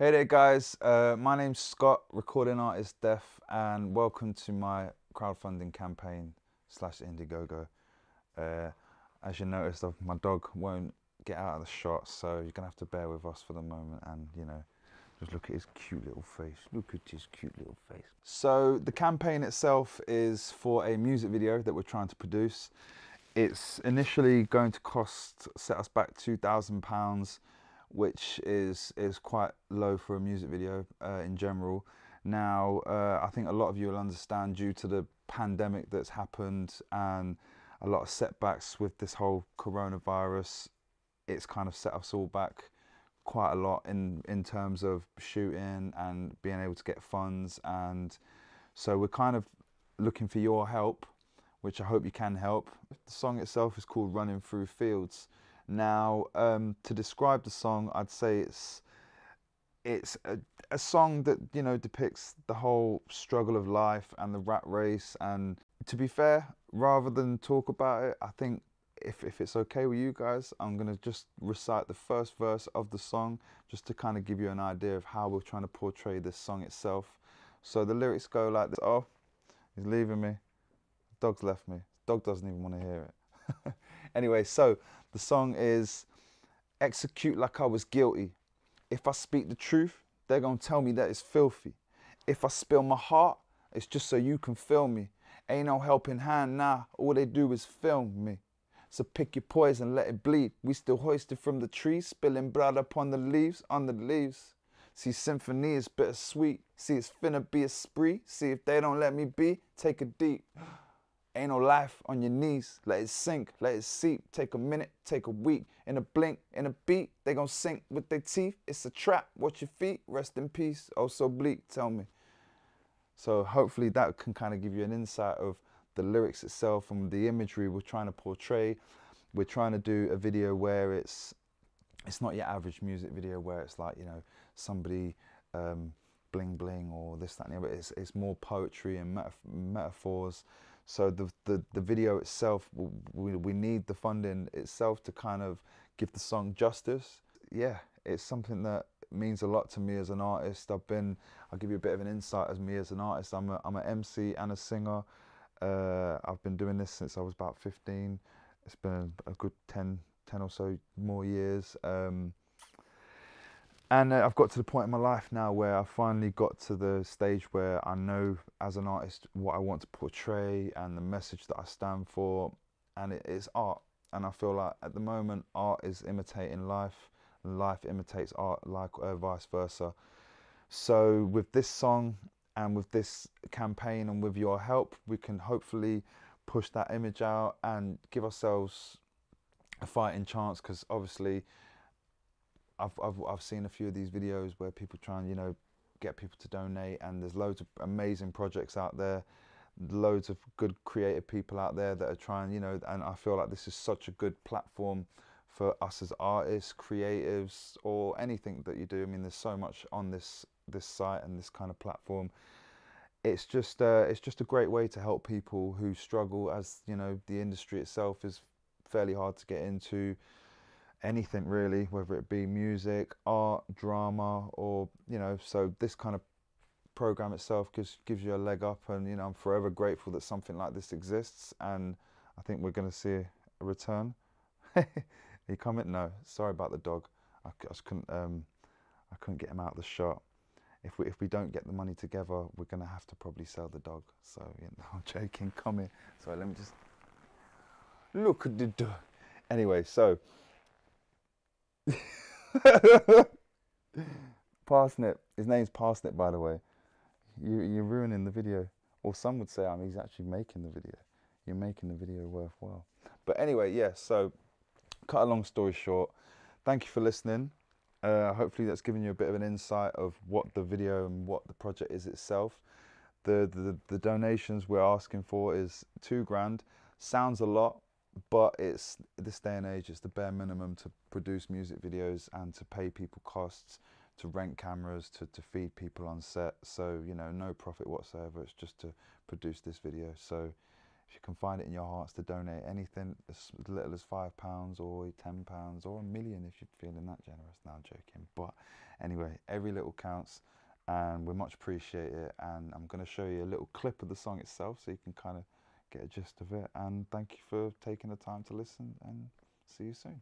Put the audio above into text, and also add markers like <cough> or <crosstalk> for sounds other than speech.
Hey there, guys. Uh, my name's Scott, recording artist Def, and welcome to my crowdfunding campaign slash Indiegogo. Uh, as you noticed, my dog won't get out of the shot, so you're gonna have to bear with us for the moment, and you know, just look at his cute little face. Look at his cute little face. So the campaign itself is for a music video that we're trying to produce. It's initially going to cost set us back two thousand pounds which is is quite low for a music video uh, in general. Now, uh, I think a lot of you will understand due to the pandemic that's happened and a lot of setbacks with this whole coronavirus, it's kind of set us all back quite a lot in in terms of shooting and being able to get funds and so we're kind of looking for your help which I hope you can help. The song itself is called Running Through Fields now, um, to describe the song, I'd say it's it's a, a, song that you know depicts the whole struggle of life and the rat race. And to be fair, rather than talk about it, I think if if it's okay with you guys, I'm gonna just recite the first verse of the song just to kind of give you an idea of how we're trying to portray this song itself. So the lyrics go like this: Oh, he's leaving me. Dog's left me. Dog doesn't even want to hear it. <laughs> anyway, so the song is Execute Like I Was Guilty. If I speak the truth, they're going to tell me that it's filthy. If I spill my heart, it's just so you can feel me. Ain't no helping hand, nah, all they do is film me. So pick your poison, let it bleed. We still hoisted from the trees, spilling blood upon the leaves, on the leaves. See, symphony is bittersweet. See, it's finna be a spree. See, if they don't let me be, take a deep. Ain't no life on your knees. Let it sink, let it seep. Take a minute, take a week. In a blink, in a beat, they gon' sink with their teeth. It's a trap. Watch your feet. Rest in peace. Oh, so bleak. Tell me. So hopefully that can kind of give you an insight of the lyrics itself and the imagery we're trying to portray. We're trying to do a video where it's it's not your average music video where it's like you know somebody um, bling bling or this that and the other. It's it's more poetry and metaf metaphors. So the, the, the video itself, we, we need the funding itself to kind of give the song justice. Yeah, it's something that means a lot to me as an artist. I've been, I'll give you a bit of an insight as me as an artist. I'm I'm an MC and a singer. Uh, I've been doing this since I was about 15. It's been a good 10, 10 or so more years. Um, and uh, I've got to the point in my life now where I finally got to the stage where I know as an artist what I want to portray and the message that I stand for, and it is art. And I feel like at the moment art is imitating life, life imitates art, like uh, vice versa. So with this song and with this campaign and with your help, we can hopefully push that image out and give ourselves a fighting chance because obviously I've, I've, I've seen a few of these videos where people try and, you know, get people to donate and there's loads of amazing projects out there, loads of good creative people out there that are trying, you know, and I feel like this is such a good platform for us as artists, creatives, or anything that you do. I mean, there's so much on this this site and this kind of platform. It's just uh, it's just a great way to help people who struggle, as you know, the industry itself is fairly hard to get into anything really, whether it be music, art, drama, or you know. So this kind of program itself gives gives you a leg up, and you know I'm forever grateful that something like this exists, and I think we're going to see a return. <laughs> he coming? No, sorry about the dog. I, I just couldn't um, I couldn't get him out of the shot. If we if we don't get the money together, we're going to have to probably sell the dog. So <laughs> you know, I'm joking. Come here. Sorry, let me just look at the dog. Anyway, so. <laughs> Parsnip. His name's Parsnip, by the way. You, you're ruining the video. Or some would say I mean, he's actually making the video. You're making the video worthwhile. But anyway, yeah, so cut a long story short, thank you for listening. Uh, hopefully that's given you a bit of an insight of what the video and what the project is itself. The, the, the donations we're asking for is two grand. Sounds a lot, but it's this day and age it's the bare minimum to produce music videos and to pay people costs to rent cameras to, to feed people on set so you know no profit whatsoever it's just to produce this video so if you can find it in your hearts to donate anything as little as five pounds or ten pounds or a million if you're feeling that generous. Now joking, but anyway, every little counts, and we much appreciate it. And I'm going to show you a little clip of the song itself, so you can kind of get a gist of it. And thank you for taking the time to listen, and see you soon.